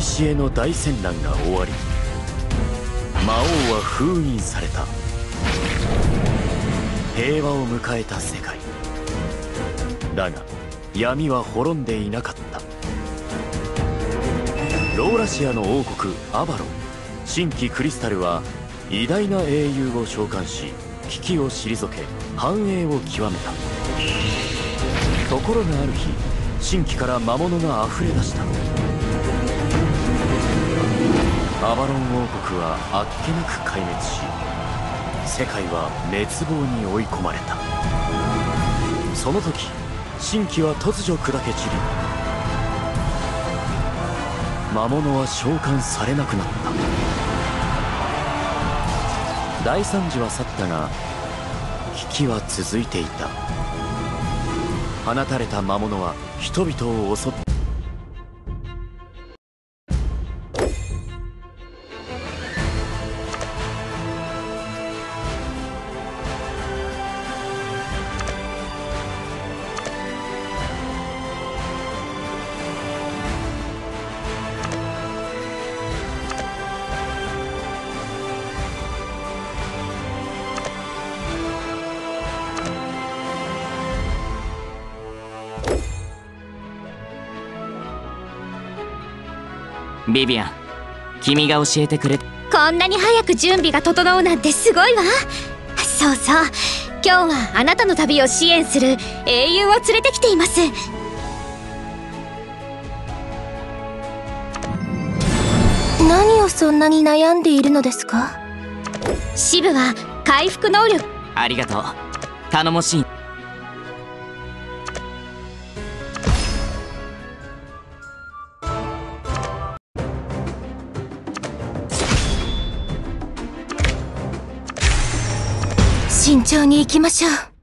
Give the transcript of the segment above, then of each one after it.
古の大戦乱が終わり魔王は封印された。平和を迎えた世界。だが闇は滅んでいなかった。ローラシアの王国アバロン。新規クリスタルは偉大な英雄を召喚し危機を退け繁栄を極めた。ところがある日新規から魔物が溢れ出した。アバロン王国はあっけなく壊滅し世界は滅亡に追い込まれた。その時新規は突如砕け散り魔物は召喚されなくなった。大惨事は去ったが危機は続いていた。放たれた魔物は人々を襲っビビアン君が教えてくれ。こんなに早く準備が整うなんてすごいわ。そうそう。今日はあなたの旅を支援する英雄を連れてきています。何をそんなに悩んでいるのですか？シブは回復能力。ありがとう。頼もしい慎重に行きましょう。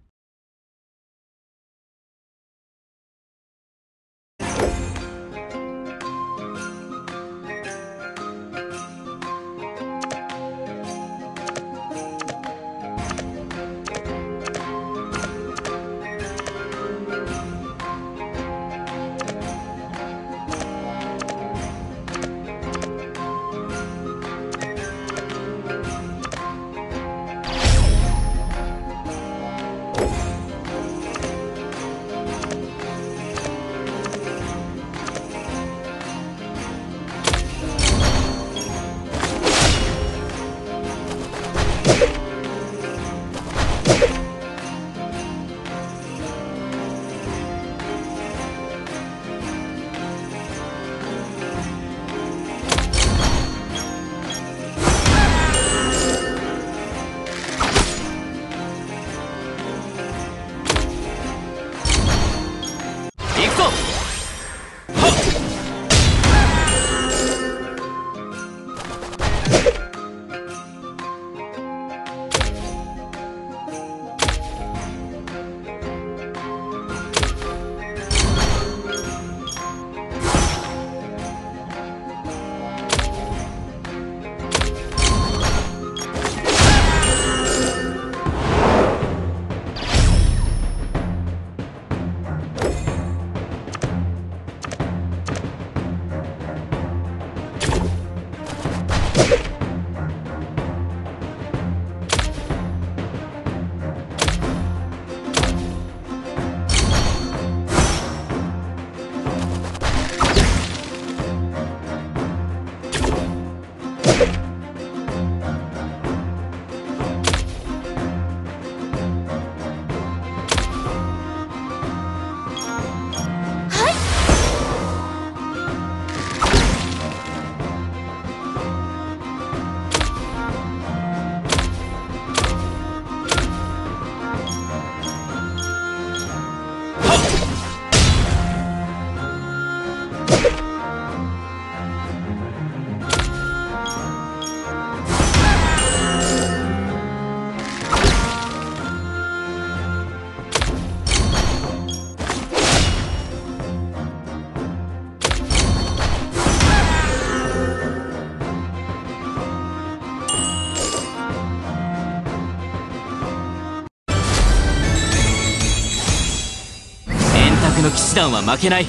騎士団は負けない。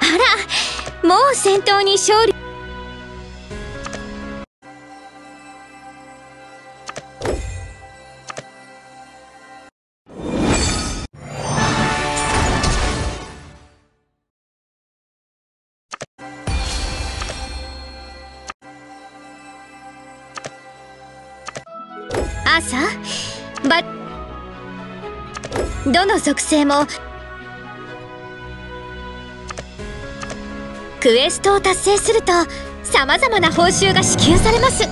あらもう戦闘に勝利。朝？バどの属性もクエストを達成するとさまざまな報酬が支給されます。